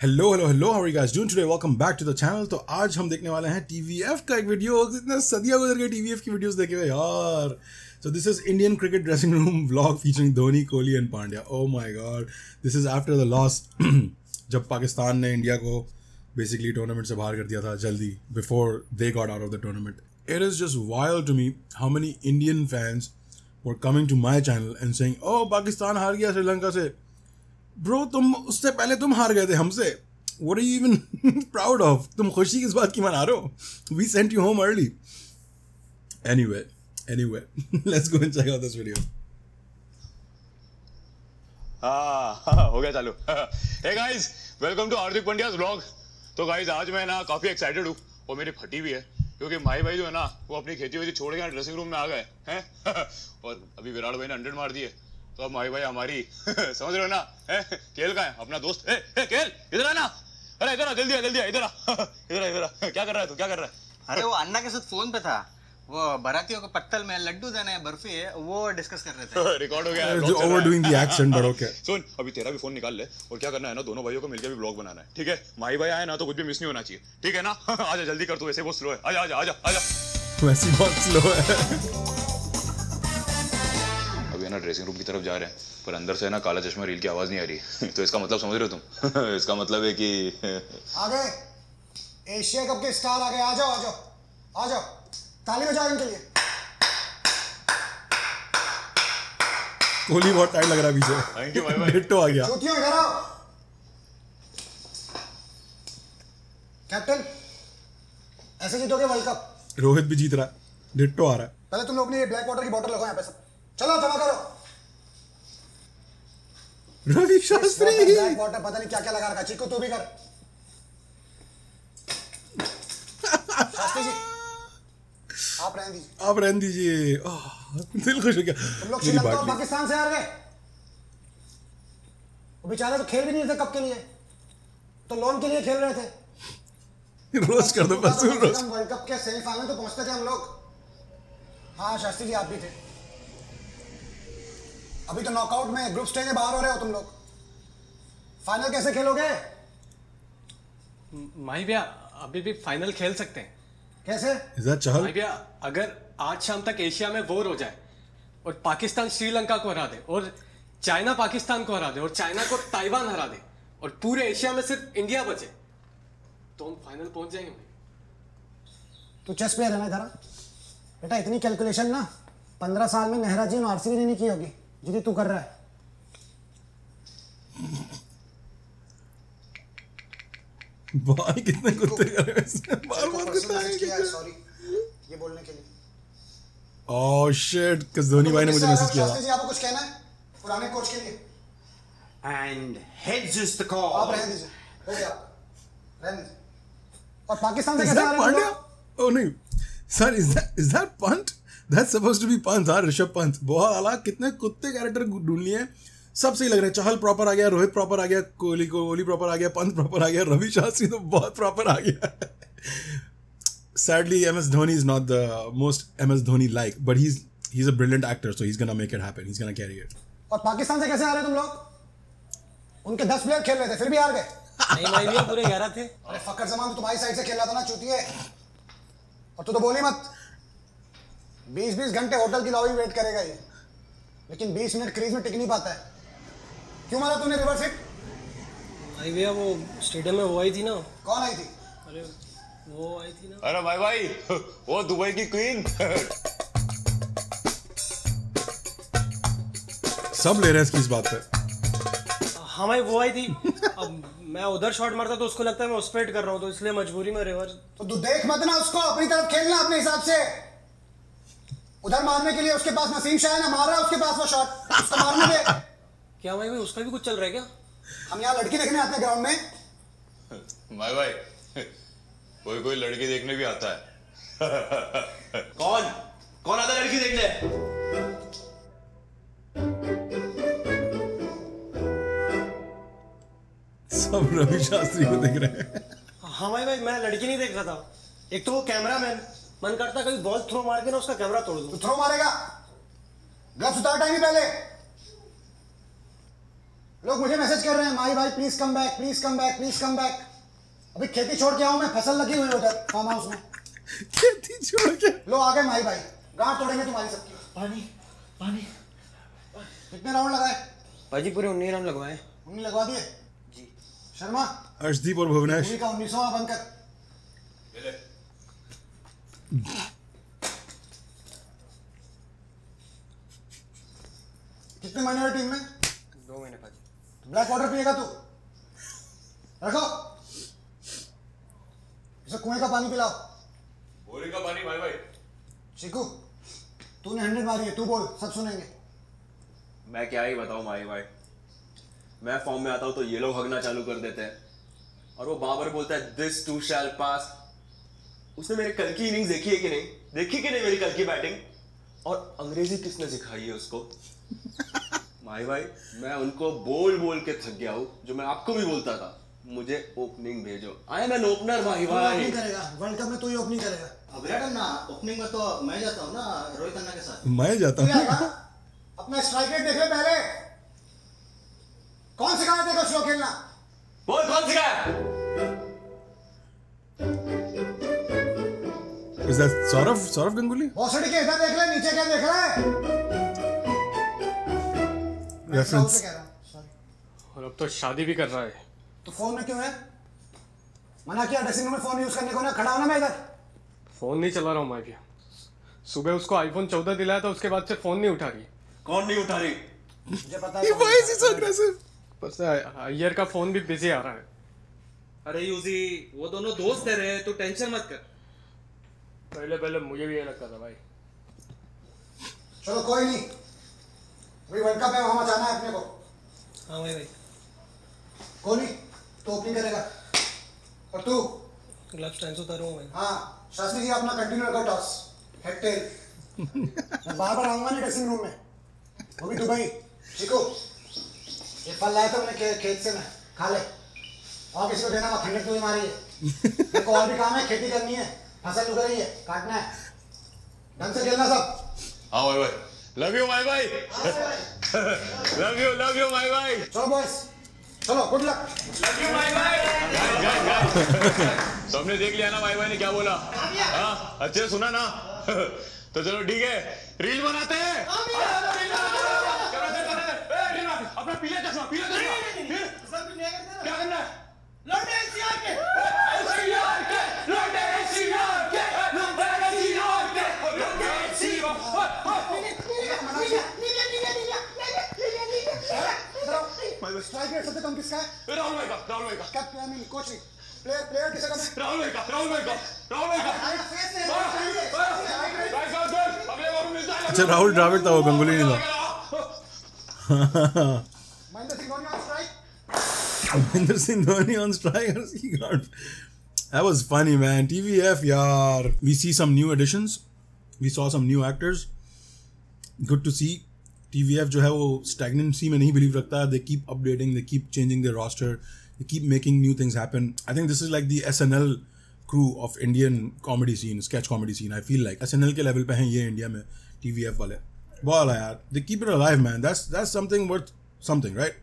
Hello hello hello how you guys doing today welcome back to the channel तो आज हम देखने वाले हैं टीवीएफ का एक वीडियो इतने सदियाँ गुजर गए टीवीएफ की वीडियोस देखे हुए यार। So this is Indian cricket dressing room vlog featuring Dhoni Kohli and Pandya oh my god this is after the loss जब पाकिस्तान ने इंडिया को बेसिकली टूर्नामेंट से बाहर कर दिया था जल्दी before they got out of the tournament it is just wild to me how many Indian fans were coming to my channel and saying oh Pakistan हार गया श्रीलंका से। ब्रो तुम उससे पहले तुम हार गए थे हमसे। What are you even proud of? तुम खुशी किस बात की मना रहे हो? We sent you home early. Anyway anyway let's go and check out this video. हाँ हाँ, हो गया चालू। Hey guys welcome to Hardik Pandya's vlog तो गाइस आज मैं ना काफ़ी एक्साइटेड हूँ। और मेरी फटी भी है क्योंकि माई भाई जो है ना वो अपनी खेती वेती छोड़ के ड्रेसिंग रूम में आ गए हैं। और अभी विराट भाई ने हंड्रेड मार दिए। तो अब माई भाई हमारी। समझ रहे हो ना? हैं? केल का है? अपना दोस्त। ए, ए, केल इधर आ ना अरे इधर आ जल्दी आ जल्दी आ इधर आ। इधर आ इधर आ। क्या कर रहा है तू? क्या कर रहा है? अरे वो अन्ना के साथ फ़ोन पे था। वो बारातियों को पत्तल में लड्डू देना है बर्फ़ी है वो डिस्कस कर रहे थे। रिकॉर्ड हो गया। रहा है। overdoing the accent but okay सुन अभी तेरा भी फ़ोन निकाल ले और क्या करना है ना दोनों भाइयों को मिलकर भी ब्लॉग बनाना है। ठीक है? माई भाई आए ना तो कुछ भी मिस नहीं होना चाहिए। ठीक है ना? आजा जल्दी कर तू वैसे बहुत स्लो है। आजा आजा आजा आजा वैसे ही बहुत स्लो है। ना ड्रेसिंग रूम की तरफ़ जा रहे हैं पर अंदर से है ना काला चश्मा रील की आवाज़ नहीं आ रही। तो इसका मतलब समझ रहे हो तुम? इसका मतलब है कि आ गए। एशिया कप के स्टार आ गए। आ जाओ आ जाओ। आ जाओ। ताली बजाओ इनके लिए। कोहली बहुत टाइम लग रहा है थैंक यू भाई भाई पीछे डिट्टो आ गया। चूतियों इधर आओ। कैप्टन ऐसे जीतोगे वर्ल्ड कप रोहित भी जीत रहा है। डिट्टो आ रहा है। पहले तुम लोग ने ये ब्लैक वाटर की बोतल लगाओ यहाँ पे सब। चलो जमा करो। रवि शास्त्री! वाटर पता नहीं क्या क्या लगा रखा चीकू तू भी कर। शास्त्री जी आप रहने दीजिए। आप रहने दीजिए। दिल खुश हो गया। तुम लोग श्रीलंका और पाकिस्तान से हार गए। वो बेचारे तो खेल भी नहीं थे कप के लिए। तो लोन के लिए खेल रहे थे। रोज कर दो बस रोज। वर्ल्ड कप के सेमीफाइनल तो पहुँचते थे हम लोग। हाँ शास्त्री जी आप भी थे। अभी तो नॉकआउट में ग्रुप स्टेज में बाहर हो रहे हो तुम लोग। फाइनल कैसे खेलोगे? माही भैया अभी भी फाइनल खेल सकते हैं। कैसे? चहल माही भैया अगर आज शाम तक एशिया में वोर हो जाए और पाकिस्तान श्रीलंका को हरा दे और चाइना पाकिस्तान को हरा दे और चाइना को ताइवान हरा दे और पूरे एशिया में सिर्फ़ इंडिया बचे तो हम फाइनल पहुँच जाएँगे। भाई तू चेस प्लेयर है ना इधर। बेटा इतनी कैलकुलेशन ना पंद्रह साल में नेहरा जी ने आरसीबी ने नहीं की होगी। जितनी तू कर रहा है। भाई कितने कुत्ते कर रहे हैं बार बार कुत्ता है क्या सॉरी ये बोलने के लिए। ओह शिट किस धोनी भाई ने मुझे मैसेज किया। जी आपको कुछ कहना है पुराने कोच के लिए? And heads is the call. आप रहने दीजिए हो गया। रहने दीजिए। और पाकिस्तान से कैसे हारे तुम Pandya? लोग? Oh नहीं। Sir is that is that punt? That's supposed to be punt हाँ ऋषभ पंत बहुत आला कितने कुत्ते कैरेक्टर ढूंढ लिए सब सही लग रहे हैं। चहल प्रॉपर आ गया रोहित प्रॉपर आ गया कोहली कोहली प्रॉपर आ गया पंत प्रॉपर आ गया रवि शास्त्री तो बहुत प्रॉपर आ गया। Sadly, MS Dhoni is not the most MS Dhoni like, but he's he's a brilliant actor, so he's gonna make it happen. He's gonna carry it. और पाकिस्तान से कैसे हारे तुम लोग? उनके दस प्लेयर खेल रहे थे फिर भी हार गए। नहीं भाई पूरे ग्यारह थे। अरे फकर जमान तो तुम्हारी साइड से खेल रहा था ना चूतिए। और तू तो बोली मत। बीस बीस घंटे होटल की लॉबी वेट करेगा ये। लेकिन बीस मिनट क्रीज में टिक नहीं पाता है। क्यों मारा तूने रिवर्स हिट भाई भैया वो स्टेडियम में वो आई थी ना। कौन आई थी? अरे वो आई थी ना। अरे भाई भाई वो दुबई की क्वीन सब ले रहे हैं इस बात पे। हाँ भाई वो आई थी। अब मैं उधर शॉट मारता तो उसको लगता है मैं उस पर कर रहा हूँ तो इसलिए मजबूरी में रिवर्स तो तू देख मत ना उसको अपनी तरफ़ खेलना अपने हिसाब से। उधर मारने के लिए उसके पास नसीम शाह ना मार रहा है उसके पास वो शॉट उसको मारने दे क्या भाई भाई उसका भी कुछ चल रहा है क्या? हम यहाँ लड़की देखने आते हैं ग्राउंड में। भाई भाई कोई कोई लड़की देखने भी आता है। कौन? कौन आता है लड़की देखने? सब रवि शास्त्री को देख रहे हैं। हाँ भाई भाई मैं लड़की नहीं देख रहा था। एक तो वो कैमरा मैन मन करता कभी बॉल थ्रो मार के ना उसका कैमरा तोड़ तू दूँ थ्रो मारेगा। ग्लव्स उतार टाइम पहले। लोग मुझे मैसेज कर रहे हैं माई भाई please come back please come back please come back अभी खेती छोड़ के आऊँ मैं फ़सल लगी हुई उधर फार्म हाउस में। खेती छोड़ के? लो आ गए माई भाई। गांठ तोड़ेंगे तुम्हारी सबकी। पानी पानी। कितने राउंड लगाए? भाजी पूरे उन्नीस राउंड लगवाए। उन्हीं लगवा दिए? जी। शर्मा। अर्शदीप और भुवनेश। का उन्नीसवा बंद कर। कितने महीने हुए टीम में? दो महीने भाजी ब्लैक वाटर पिएगा तू। रखो। इसे कुएँ का पानी पिलाओ। बोरी का पानी भाई भाई। चीकू तूने हंड्रेड मारी है तू बोल सब सुनेंगे। मैं क्या ही बताऊँ भाई भाई। मैं फॉर्म में आता हूँ तो ये लोग हगना चालू कर देते हैं। और वो बाबर बोलता है दिस टू शैल पास उसने मेरे कल की इनिंग्स देखी है कि नहीं? देखी कि नहीं मेरी कल की बैटिंग और अंग्रेज़ी किसने सिखाई है उसको? भाई भाई मैं उनको बोल बोल के थक गया हूँ जो मैं आपको भी बोलता था। मुझे ओपनिंग भेजो। आई एम एन ओपनर भाई भाई। ओपनिंग करेगा? वर्ल्ड कप में तू ही ओपनिंग करेगा। अब विराट अन्ना ओपनिंग में तो मैं जाता हूँ ना रोहित अन्ना के साथ। मैं जाता तू हूँ। अपना स्ट्राइक रेट देख ले पहले। कौन सिखाया को स्लो खेलना? बोल कौन सिखाया? That सौरभ सौरभ गंगुली भोसड़ी के इधर देख ले नीचे क्या देख रहा है रेफरेंस से रहा और अब तो शादी भी कर रहा है। तो फ़ोन में क्यों है? मना किया ड्रेसिंग रूम में फ़ोन यूज़ करने को ना? खड़ा होना मैं इधर। फ़ोन नहीं चला रहा हूँ मैं भी सुबह उसको आईफोन चौदह दिलाया था उसके बाद से फ़ोन नहीं उठा रही। कौन नहीं उठा रही? मुझे पता है why is he so aggressive? बस अय्यर का फ़ोन भी बिज़ी आ रहा है। अरे यूजी वो दोनों दोस्त है रे तू टेंशन मत कर। पहले पहले मुझे भी ये लगता था भाई। चलो कोई नहीं। अभी वर्ल्ड कप है वहाँ मचाना है अपने को। हाँ भाई भाई। कोहली तो ओपनिंग करेगा और तू? ग्लव्स टाइम से उतारूँगा मैं हाँ शास्त्री जी अपना कंटिन्यू रखो टॉस हेड टेल मैं बार बार आऊँगा नहीं ड्रेसिंग रूम में। वो भी दुबई चिको ये फल लाया था मैंने खेत से मैं। खा ले। और किसी को देना मत ठंडक तुम्हें मारी है। और भी काम है खेती करनी है। फ़सल उग रही है काटना है। ढंग से खेलना सब। हाँ भाई भाई। लव यू भाई भाई। लव यू लव यू भाई भाई चलो बॉयस चलो गुड लक सबने देख लिया ना भाई भाई ने क्या बोला? हाँ अच्छे से सुना ना। तो चलो ठीक है। रील बनाते हैं। अपना पीला चश्मा पीला चश्मा। क्या करना है? स्ट्राइक भाई का प्लेयर प्लेयर राहुल भाई का राहुल भाई का राहुल भाई का है अच्छा राहुल द्राविड था वो गंगुली नहीं था Mahendra Singh Dhoni on strike Mahendra Singh Dhoni on strikers. That was funny, man. TVF, yaar. We see some new additions. We saw some new actors. Good to see. TVF जो है वो stagnancy में नहीं believe रखता They keep updating. They keep changing their roster. They keep making new things happen. I think this is like the SNL crew of Indian comedy scene, sketch comedy scene. I feel like SNL के level पे हैं ये India में TVF वाले. वाला यार. They keep it alive, man. That's that's something worth something, right?